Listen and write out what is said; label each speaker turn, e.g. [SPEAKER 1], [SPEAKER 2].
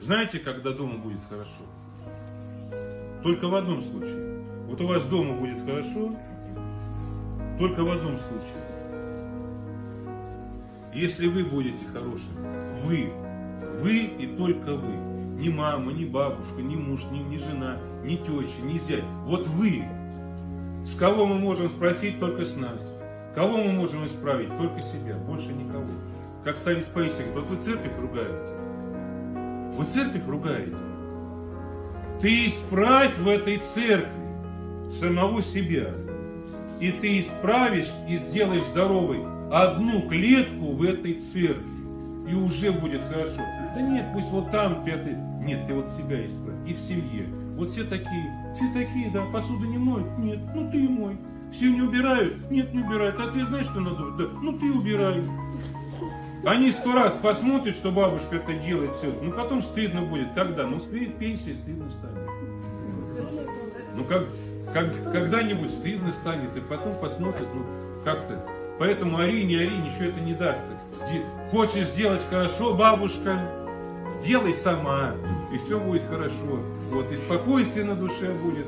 [SPEAKER 1] Знаете, когда дома будет хорошо? Только в одном случае. Вот у вас дома будет хорошо, только в одном случае. Если вы будете хорошими, вы, вы и только вы. Ни мама, ни бабушка, ни муж, ни, ни жена, ни теща, ни зять. Вот вы. С кого мы можем спросить, только с нас. Кого мы можем исправить? Только себя, больше никого. Как Паисий говорит, вот вы церковь ругаете. Вы церковь ругаете. Ты исправь в этой церкви самого себя. И ты исправишь и сделаешь здоровой одну клетку в этой церкви. И уже будет хорошо. Да нет, пусть вот там пятый. Нет, ты вот себя исправь. И в семье. Вот все такие, все такие, да, посуду не моют. Нет, ну ты и мой. Все не убирают? Нет, не убирают. А ты знаешь, что надо? Да, ну ты убирай. Они сто раз посмотрят, что бабушка это делает все. Ну потом стыдно будет. Когда? Ну перед пенсией стыдно станет. Ну как, как, когда-нибудь стыдно станет, и потом посмотрят, ну как-то. Поэтому ори, не ори, ничего это не даст. Хочешь сделать хорошо, бабушка, сделай сама, и все будет хорошо. Вот, и спокойствие на душе будет,